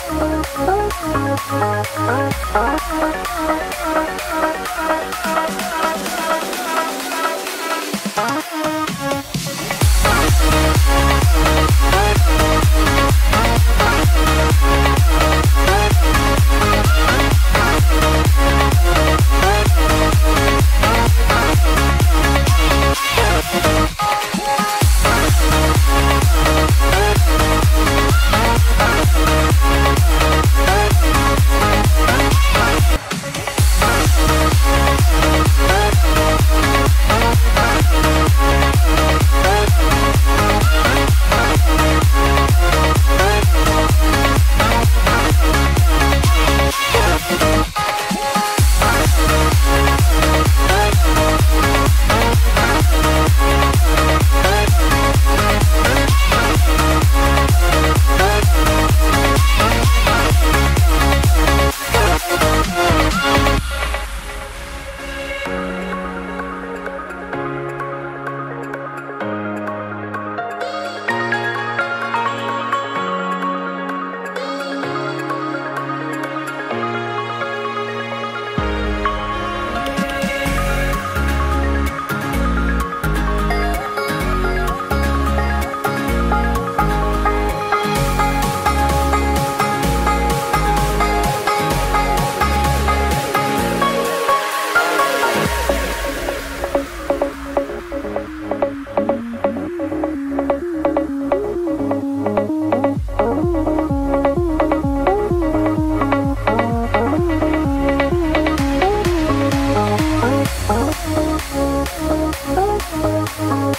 Thank you. Bye.